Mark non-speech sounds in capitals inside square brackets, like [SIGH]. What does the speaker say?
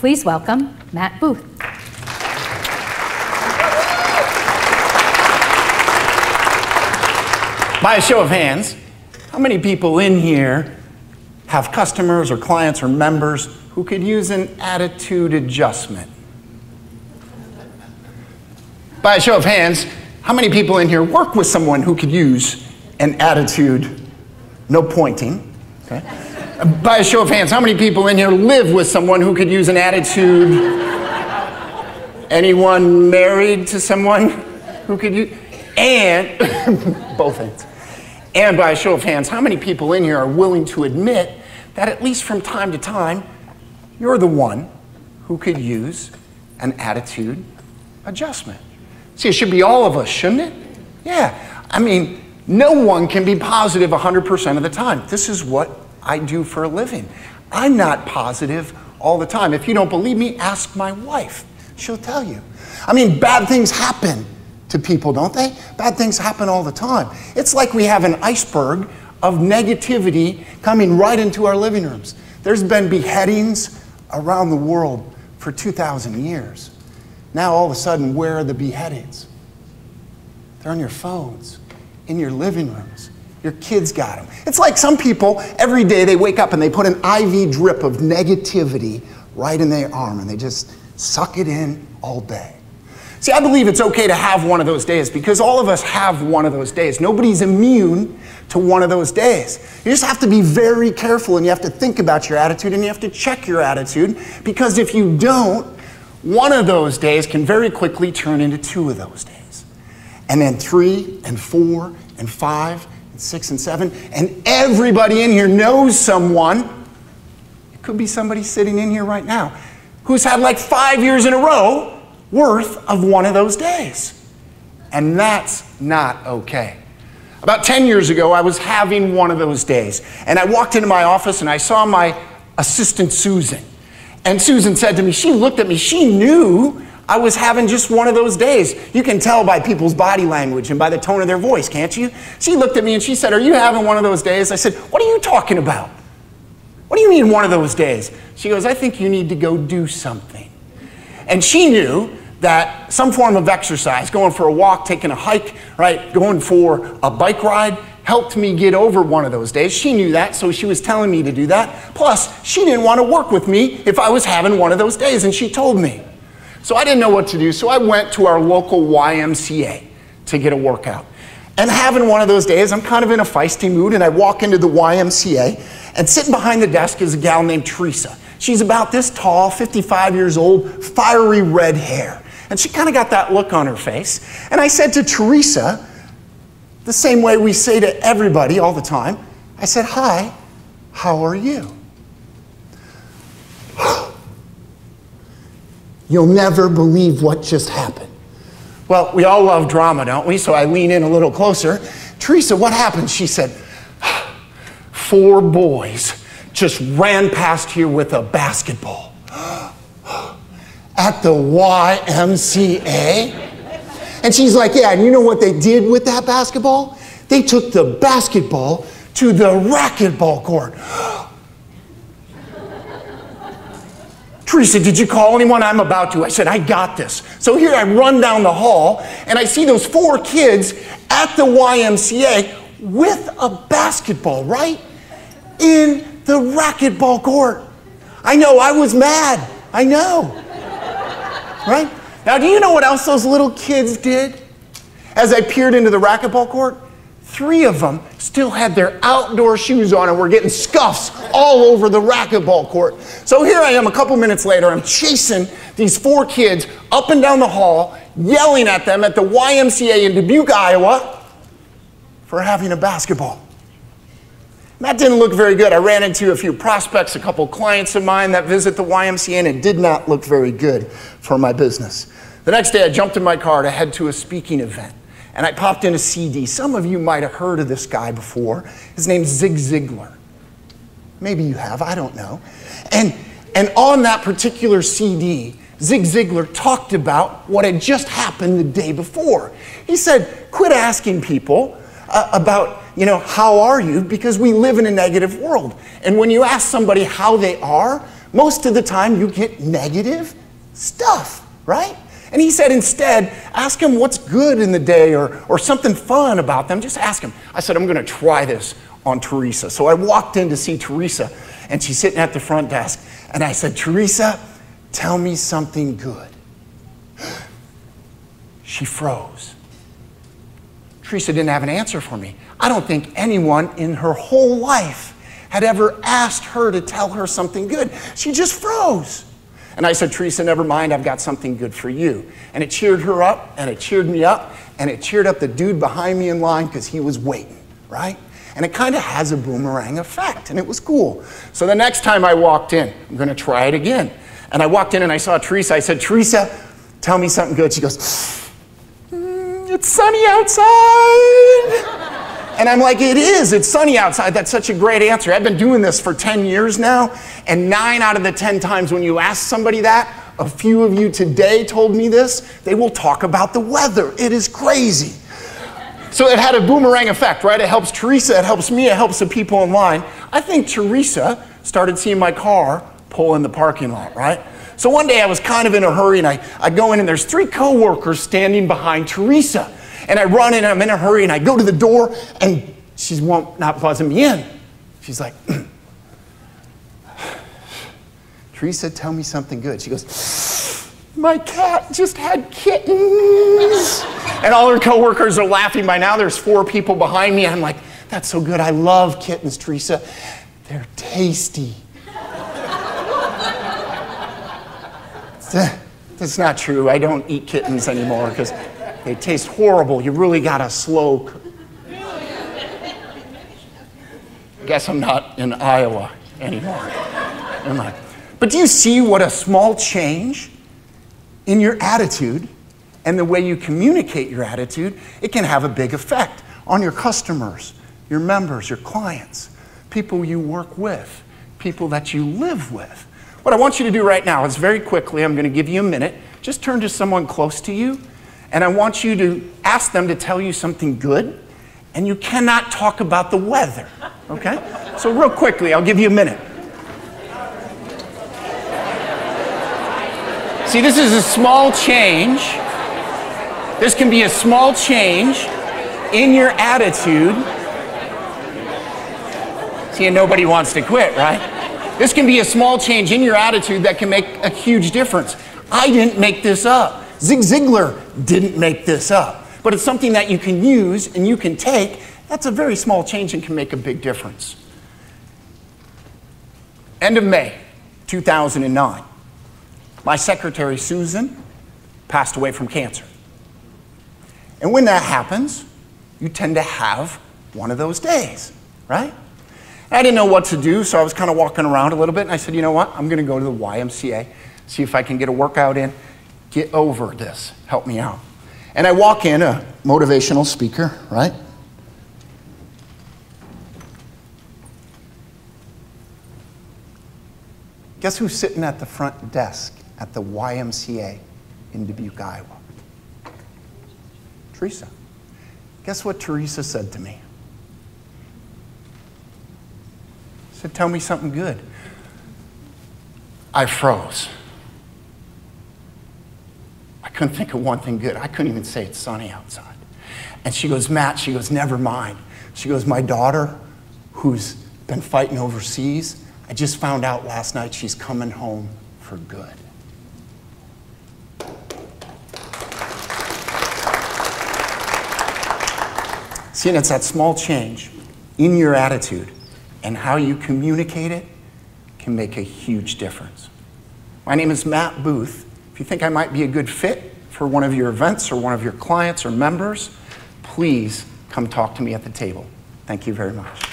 please welcome Matt Booth. By a show of hands, how many people in here have customers or clients or members who could use an attitude adjustment? By a show of hands, how many people in here work with someone who could use an attitude, no pointing, okay? By a show of hands, how many people in here live with someone who could use an attitude? Anyone married to someone who could use? And, [LAUGHS] both hands. And by a show of hands, how many people in here are willing to admit that at least from time to time, you're the one who could use an attitude adjustment? See, it should be all of us, shouldn't it? Yeah. I mean, no one can be positive 100% of the time. This is what I do for a living. I'm not positive all the time. If you don't believe me, ask my wife. She'll tell you. I mean, bad things happen to people, don't they? Bad things happen all the time. It's like we have an iceberg of negativity coming right into our living rooms. There's been beheadings around the world for 2,000 years. Now, all of a sudden, where are the beheadings? They're on your phones, in your living rooms. Your kids got them. It's like some people, every day they wake up and they put an IV drip of negativity right in their arm and they just suck it in all day. See, I believe it's okay to have one of those days because all of us have one of those days. Nobody's immune to one of those days. You just have to be very careful and you have to think about your attitude and you have to check your attitude because if you don't, one of those days can very quickly turn into two of those days. And then three and four and five six and seven. And everybody in here knows someone. It could be somebody sitting in here right now who's had like five years in a row worth of one of those days. And that's not okay. About 10 years ago, I was having one of those days. And I walked into my office and I saw my assistant, Susan. And Susan said to me, she looked at me, she knew I was having just one of those days. You can tell by people's body language and by the tone of their voice, can't you? She looked at me and she said, Are you having one of those days? I said, What are you talking about? What do you mean one of those days? She goes, I think you need to go do something. And she knew that some form of exercise, going for a walk, taking a hike, right, going for a bike ride, helped me get over one of those days. She knew that, so she was telling me to do that. Plus, she didn't want to work with me if I was having one of those days, and she told me. So I didn't know what to do, so I went to our local YMCA to get a workout. And having one of those days, I'm kind of in a feisty mood, and I walk into the YMCA, and sitting behind the desk is a gal named Teresa. She's about this tall, 55 years old, fiery red hair. And she kind of got that look on her face. And I said to Teresa, the same way we say to everybody all the time, I said, Hi, how are you? You'll never believe what just happened. Well, we all love drama, don't we? So I lean in a little closer. Teresa, what happened? She said, Four boys just ran past here with a basketball at the YMCA? And she's like, Yeah, and you know what they did with that basketball? They took the basketball to the racquetball court. Teresa, did you call anyone? I'm about to. I said, I got this. So here I run down the hall and I see those four kids at the YMCA with a basketball, right? In the racquetball court. I know, I was mad. I know. Right? Now, do you know what else those little kids did? As I peered into the racquetball court, three of them still had their outdoor shoes on and were getting scuffs all over the racquetball court. So here I am a couple minutes later, I'm chasing these four kids up and down the hall, yelling at them at the YMCA in Dubuque, Iowa, for having a basketball. That didn't look very good. I ran into a few prospects, a couple clients of mine that visit the YMCA, and it did not look very good for my business. The next day, I jumped in my car to head to a speaking event, and I popped in a CD. Some of you might have heard of this guy before. His name's Zig Ziglar. Maybe you have, I don't know. And, and on that particular CD, Zig Ziglar talked about what had just happened the day before. He said, Quit asking people uh, about you know, how are you? Because we live in a negative world. And when you ask somebody how they are, most of the time you get negative stuff, right? And he said, instead, ask him what's good in the day or, or something fun about them. Just ask him. I said, I'm going to try this on Teresa. So I walked in to see Teresa, and she's sitting at the front desk. And I said, Teresa, tell me something good. [GASPS] She froze. Teresa didn't have an answer for me. I don't think anyone in her whole life had ever asked her to tell her something good. She just froze. And I said, Teresa, never mind, I've got something good for you. And it cheered her up, and it cheered me up, and it cheered up the dude behind me in line because he was waiting, right? And it kind of has a boomerang effect, and it was cool. So the next time I walked in, I'm going to try it again. And I walked in and I saw Teresa. I said, Teresa, tell me something good. She goes, mm, It's sunny outside. And I'm like, it is. It's sunny outside. That's such a great answer. I've been doing this for 10 years now, and nine out of the 10 times when you ask somebody that, a few of you today told me this, they will talk about the weather. It is crazy. So it had a boomerang effect, right? It helps Teresa, it helps me, it helps the people in line. I think Teresa started seeing my car pull in the parking lot, right? So one day I was kind of in a hurry and I, I go in and there's three coworkers standing behind Teresa. And I run in, I'm in a hurry, and I go to the door, and she's won't, not buzzing me in. She's like, [CLEARS THROAT] Teresa, tell me something good. She goes, My cat just had kittens. and all her coworkers are laughing by now. There's four people behind me. I'm like, That's so good. I love kittens, Teresa. They're tasty. [LAUGHS] That's uh, not true. I don't eat kittens anymore because they taste horrible. You really got to slow. Guess I'm not in Iowa anymore. Am? But do you see what a small change in your attitude and the way you communicate your attitude, it can have a big effect on your customers, your members, your clients, people you work with, people that you live with. What I want you to do right now is very quickly, I'm going to give you a minute, just turn to someone close to you and I want you to ask them to tell you something good, and you cannot talk about the weather, okay? So, real quickly, I'll give you a minute. See, this is a small change. This can be a small change in your attitude. See, and nobody wants to quit, right? This can be a small change in your attitude that can make a huge difference. I didn't make this up. Zig Ziglar didn't make this up, but it's something that you can use and you can take. That's a very small change and can make a big difference. End of May 2009, my secretary Susan passed away from cancer. And when that happens, you tend to have one of those days, right? I didn't know what to do, so I was kind of walking around a little bit, and I said, you know what? I'm going to go to the YMCA, see if I can get a workout in get over this. Help me out. And I walk in, a motivational speaker, right? Guess who's sitting at the front desk at the YMCA in Dubuque, Iowa? Teresa. Guess what Teresa said to me? She said, Tell me something good. I froze. Couldn't think of one thing good. I couldn't even say it's sunny outside. And she goes, Matt, she goes, never mind. She goes, my daughter, who's been fighting overseas, I just found out last night she's coming home for good. See, and it's that small change in your attitude and how you communicate it can make a huge difference. My name is Matt Booth you think I might be a good fit for one of your events or one of your clients or members, please come talk to me at the table. Thank you very much.